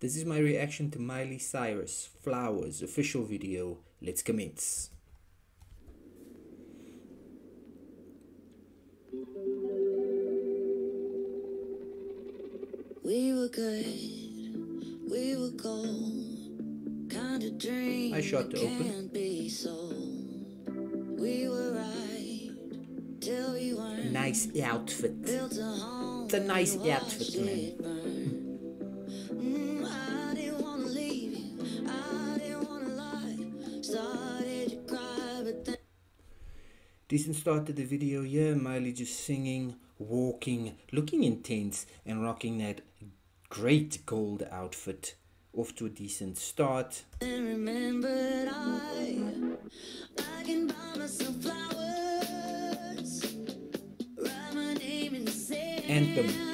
This is my reaction to Miley Cyrus Flowers official video. Let's commence. We were good, we were gold. Kind of dream I shot to open. can't be sold. We were right till we weren't. Nice outfit. Built a home. It's a nice outfit, man. Decent start to the video, yeah. Miley just singing, walking, looking intense, and rocking that great gold outfit. Off to a decent start. And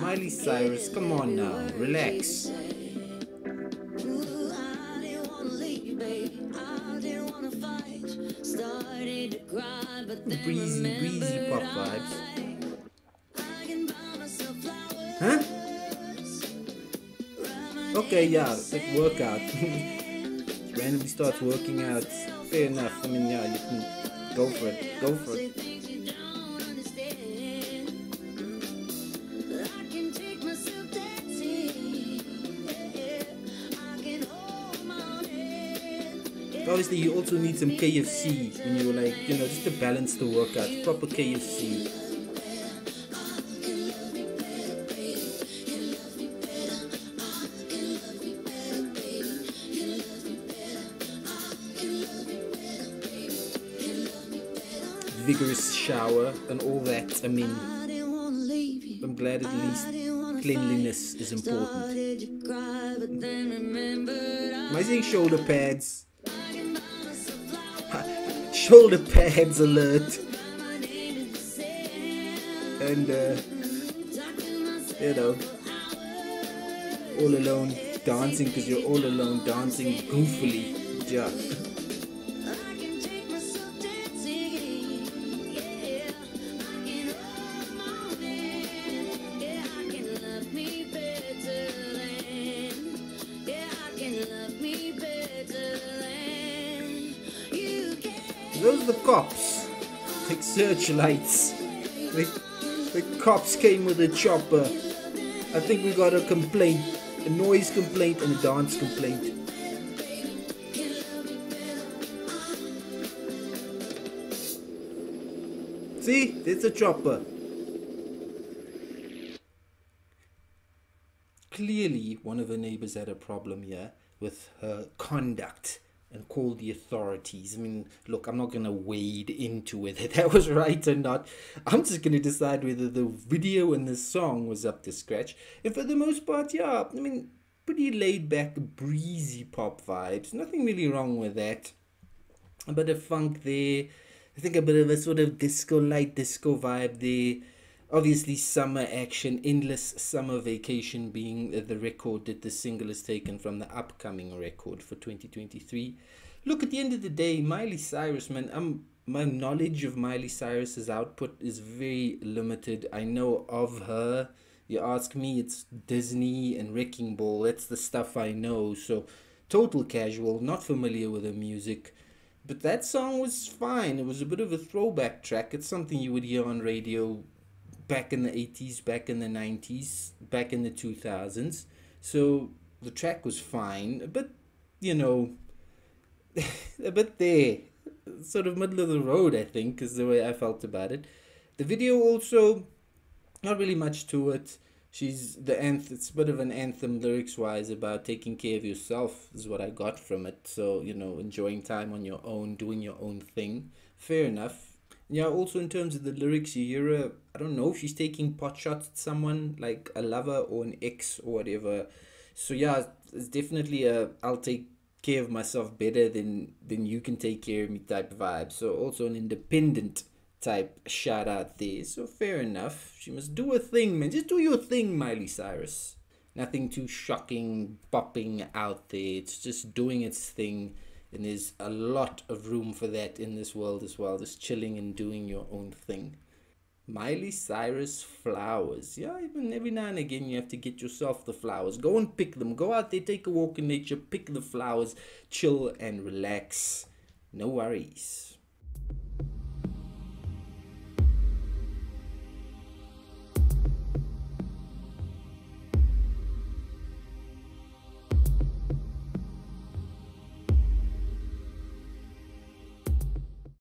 Miley Cyrus, come on now, relax. Breezy, breezy pop vibes. Huh? Okay, yeah, it workout. Randomly starts working out. Fair enough. I mean, yeah, you can go for it. Go for it. Yeah, Obviously, you also need some KFC when you're like, you know, just to balance the workout. Proper KFC. Vigorous shower and all that. I mean, I didn't wanna leave you. I'm glad at least I didn't wanna cleanliness is important. Started to cry, but then remembered I Am I saying shoulder pads? Shoulder pads alert. And, uh, you know, all alone dancing because you're all alone dancing goofily. Yeah. Those are the cops. Like searchlights. The, the cops came with a chopper. I think we got a complaint. A noise complaint and a dance complaint. See? There's a chopper. Clearly, one of her neighbors had a problem here with her conduct and call the authorities. I mean, look, I'm not going to wade into whether that was right or not. I'm just going to decide whether the video and the song was up to scratch. And for the most part, yeah, I mean, pretty laid back, breezy pop vibes. Nothing really wrong with that. A bit of funk there. I think a bit of a sort of disco, light disco vibe there. Obviously, summer action, endless summer vacation being the record that the single is taken from the upcoming record for 2023. Look, at the end of the day, Miley Cyrus, man, I'm, my knowledge of Miley Cyrus's output is very limited. I know of her. You ask me, it's Disney and Wrecking Ball. That's the stuff I know. So, total casual, not familiar with her music. But that song was fine. It was a bit of a throwback track. It's something you would hear on radio back in the 80s, back in the 90s, back in the 2000s. So the track was fine, but you know, a bit there, sort of middle of the road, I think, is the way I felt about it. The video also, not really much to it. She's the anth. It's a bit of an anthem lyrics wise about taking care of yourself is what I got from it. So you know, enjoying time on your own, doing your own thing. Fair enough. Yeah. Also, in terms of the lyrics, you hear her. I don't know if she's taking pot shots at someone like a lover or an ex or whatever. So yeah, it's definitely a I'll take care of myself better than than you can take care of me type vibe. So also an independent type shout out there. So fair enough. She must do a thing, man. Just do your thing, Miley Cyrus. Nothing too shocking, popping out there. It's just doing its thing. And there's a lot of room for that in this world as well. Just chilling and doing your own thing. Miley Cyrus flowers. Yeah, even every now and again you have to get yourself the flowers. Go and pick them. Go out there, take a walk in nature, pick the flowers, chill and relax. No worries.